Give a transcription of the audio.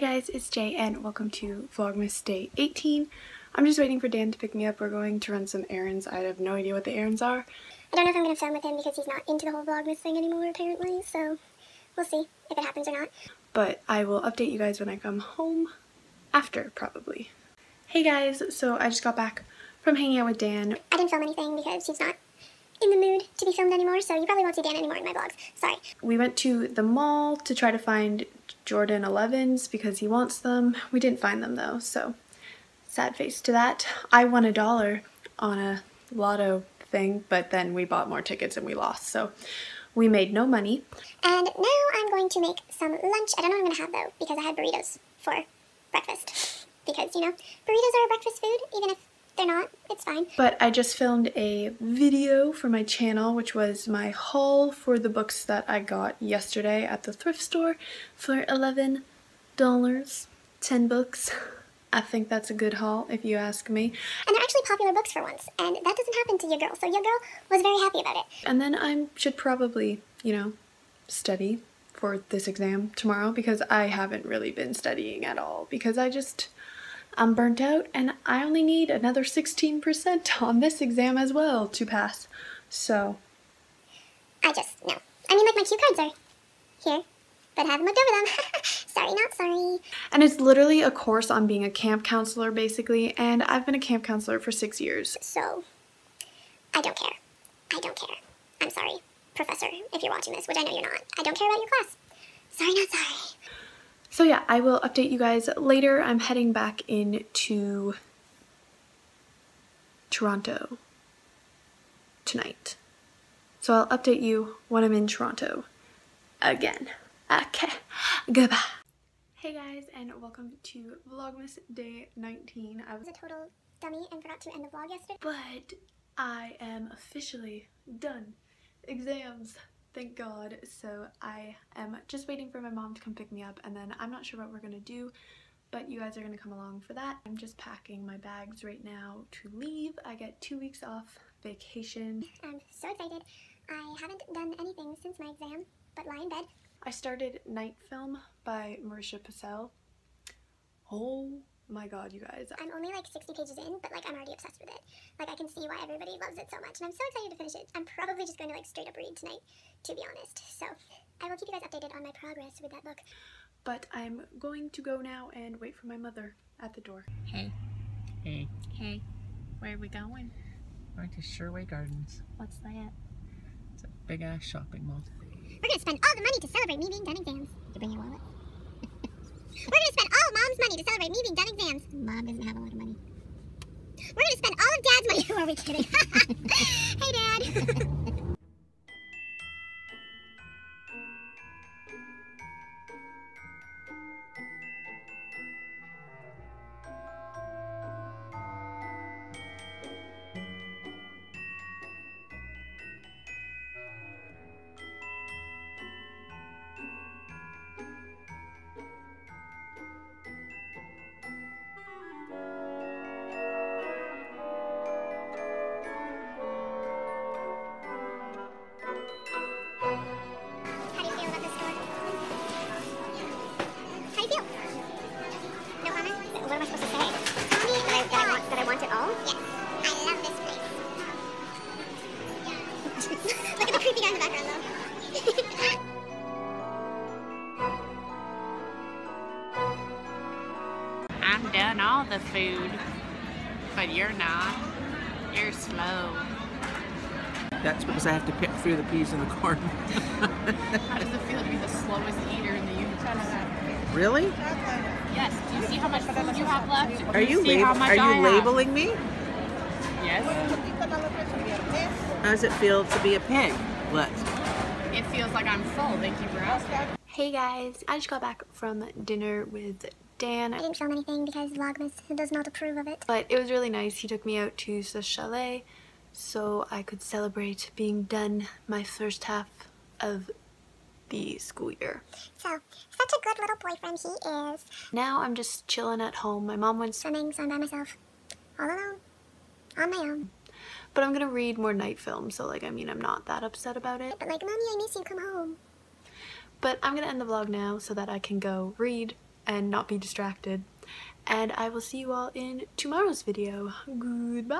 Hey guys, it's Jay and welcome to Vlogmas Day 18. I'm just waiting for Dan to pick me up. We're going to run some errands. I have no idea what the errands are. I don't know if I'm going to film with him because he's not into the whole Vlogmas thing anymore apparently, so we'll see if it happens or not. But I will update you guys when I come home after, probably. Hey guys, so I just got back from hanging out with Dan. I didn't film anything because he's not in the mood to be filmed anymore, so you probably won't see Dan anymore in my vlogs. Sorry. We went to the mall to try to find Jordan 11s because he wants them. We didn't find them though, so sad face to that. I won a dollar on a lotto thing, but then we bought more tickets and we lost, so we made no money. And now I'm going to make some lunch. I don't know what I'm going to have though, because I had burritos for breakfast. Because, you know, burritos are a breakfast food, even if they're not, it's fine. But I just filmed a video for my channel, which was my haul for the books that I got yesterday at the thrift store for $11. 10 books. I think that's a good haul, if you ask me. And they're actually popular books for once, and that doesn't happen to your girl, so your girl was very happy about it. And then I should probably, you know, study for this exam tomorrow because I haven't really been studying at all because I just I'm burnt out and I only need another 16% on this exam as well to pass. So. I just, no. I mean, like, my cue cards are here, but I haven't looked over them. sorry, not sorry. And it's literally a course on being a camp counselor, basically, and I've been a camp counselor for six years. So, I don't care. I don't care. I'm sorry, professor, if you're watching this, which I know you're not. I don't care about your class. Sorry, not sorry. So yeah, I will update you guys later. I'm heading back into Toronto tonight. So I'll update you when I'm in Toronto again. Okay, goodbye. Hey guys, and welcome to Vlogmas Day 19. I was a total dummy and forgot to end the vlog yesterday. But I am officially done. Exams thank God. So I am just waiting for my mom to come pick me up and then I'm not sure what we're gonna do but you guys are gonna come along for that. I'm just packing my bags right now to leave. I get two weeks off vacation. I'm so excited. I haven't done anything since my exam but lie in bed. I started Night Film by Marisha Pessl. Oh my god, you guys. I'm only like 60 pages in, but like I'm already obsessed with it. Like I can see why everybody loves it so much, and I'm so excited to finish it. I'm probably just going to like straight up read tonight, to be honest. So I will keep you guys updated on my progress with that book. But I'm going to go now and wait for my mother at the door. Hey. Hey. Hey. Where are we going? Going to Sherway Gardens. What's that? It's a big ass shopping mall. We're gonna spend all the money to celebrate me being done exams. Did you bring your wallet? We're gonna spend all Mom's money to celebrate me being done exams. Mom doesn't have a lot of money. We're gonna spend all of Dad's money. Who are we kidding? hey, Dad. I'm done all the food, but you're not. You're slow. That's because I have to pick through the peas in the corn. How does it feel to be the slowest eater in the universe? really? Yes. Do you see how much food you have left? Are you see how lab- much are you I have? labeling me? Yes. How does it feel to be a pig? What? It feels like I'm full. Thank you for asking. Hey guys, I just got back from dinner with Dan. I didn't film anything because Vlogmas does not approve of it. But it was really nice. He took me out to the chalet so I could celebrate being done my first half of the school year. So, such a good little boyfriend he is. Now I'm just chilling at home. My mom went Swimming, so I'm by myself. All alone. On my own. but I'm gonna read more night film, so like I mean I'm not that upset about it. But like, Mommy, I miss you, come home. But I'm gonna end the vlog now so that I can go read and not be distracted. And I will see you all in tomorrow's video. Goodbye!